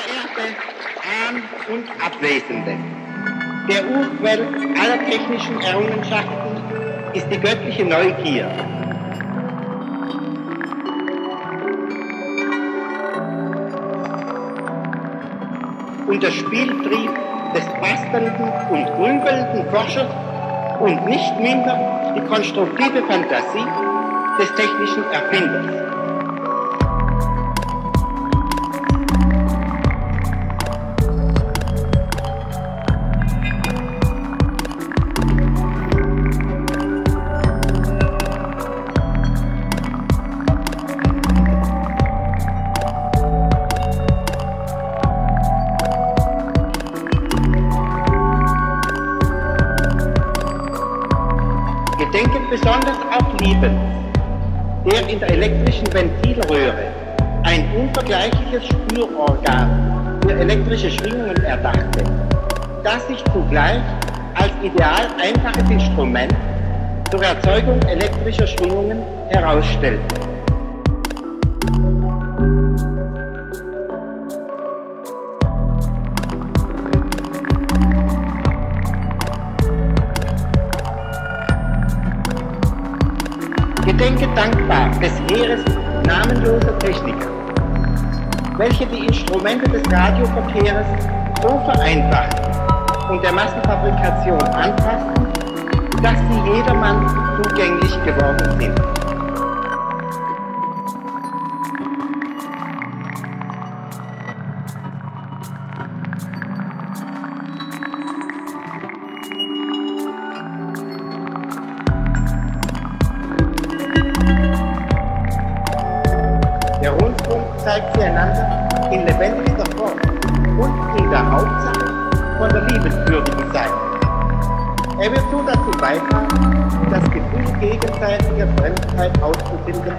Verehrte Ahn- und Abwesende, der Urquell aller technischen Errungenschaften ist die göttliche Neugier. Und der Spieltrieb des bastelnden und grübelnden Forschers und nicht minder die konstruktive Fantasie des technischen Erfinders. Gedenken besonders auch Liebens, der in der elektrischen Ventilröhre ein unvergleichliches Spürorgan für elektrische Schwingungen erdachte, das sich zugleich als ideal einfaches Instrument zur Erzeugung elektrischer Schwingungen herausstellte. Gedenke dankbar des Heeres namenloser Techniker, welche die Instrumente des Radioverkehrs so vereinfachten und der Massenfabrikation anpassten, dass sie jedermann zugänglich geworden sind. Der Rundfunk zeigt sie einander in lebendiger Form und in der Hauptsache von der liebenswürdigen Seite. Er wird so dazu beitragen, das Gefühl gegenseitiger Fremdheit auszubilden,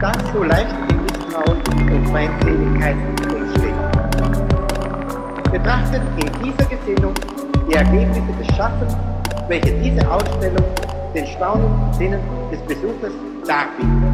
das so leicht in Misstrauen und Feindseligkeit entsteht. Betrachtet in dieser Gesinnung die Ergebnisse des Schaffens, welche diese Ausstellung den staunenden Sinnen des Besuchers darbietet.